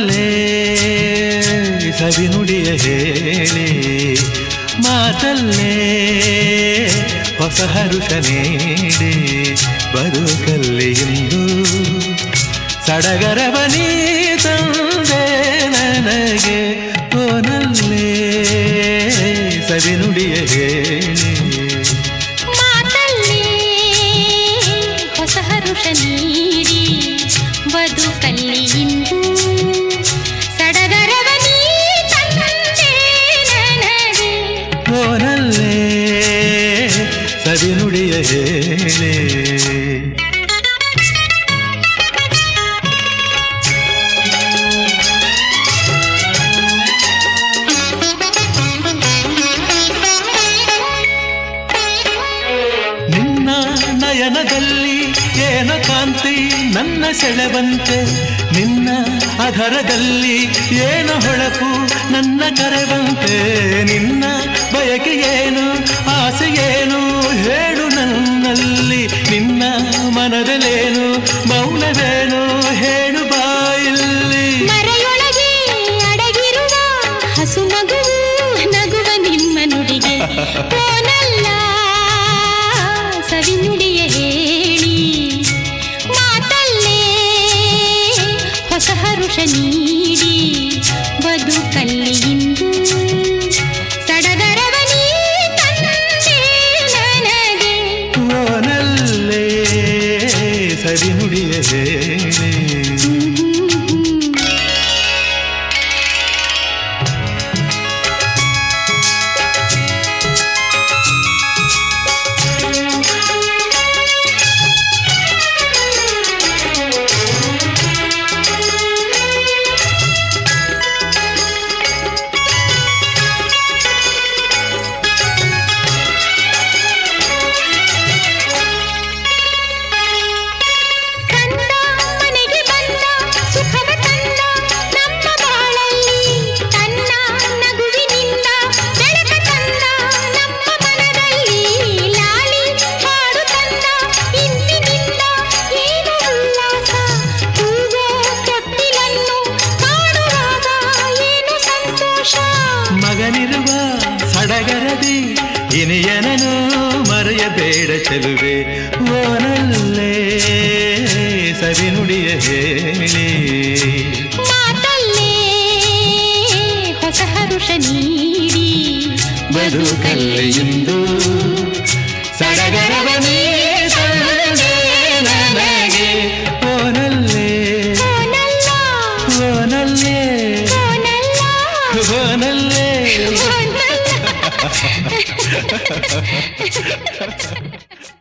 ಓನಲ್ಲೇ ಸವಿನುಡಿಯ ಹೇಳಿ ಮಾತಲ್ಲೇ ಹೊಸ ಹರುಷ ನೀಡಿ ಬದುಕಲ್ಲಿ ಇಂದು ಸವಿನುಡಿಯ ಹೇಳಿ. ನಿನ್ನ ನಯನದಲ್ಲಿ ಏನ ಕಾಂತಿ ನನ್ನ ಸೆಳೆವಂತೆ? ನಿನ್ನ ಅಧರದಲ್ಲಿ ಏನ ಹೊಳಪು ನನ್ನ ಕರೆವಂತೆ? ನಿನ್ನ ಬಯಕೆ ಏನು? ಹರುಷ ನೀಡಿ ಬದುಕಲ್ಲಿ ಇಂದು ಸಡಗರವ ನೀ ತಂದೆ ನನಗೆ. ಓನಲ್ಲೇ ಸರಿನುಡಿಯ ಸಡಗರದಿ ಇನಿಯನನು ಮರೆಯಬೇಡ ಚೆಲುವೆ ಓನಲ್ಲೇ ಸವಿನುಡಿಯ ಹೇಳಿ ಮಾತಲ್ಲೇ ಹೊಸ ಹರುಷ ನೀಡಿ ಬದುಕಲ್ಲಿ ಇಂದು ಸಡಗರವ ನೀ ತಂದೆ ನನಗೆ ಓನಲ್ಲೇ ಓನಲ್ಲ ಓನಲ್ಲೇ ಓನಲ್ಲ ಓನಲ್ಲೇ ಓನಲ್ಲ ハハハハ!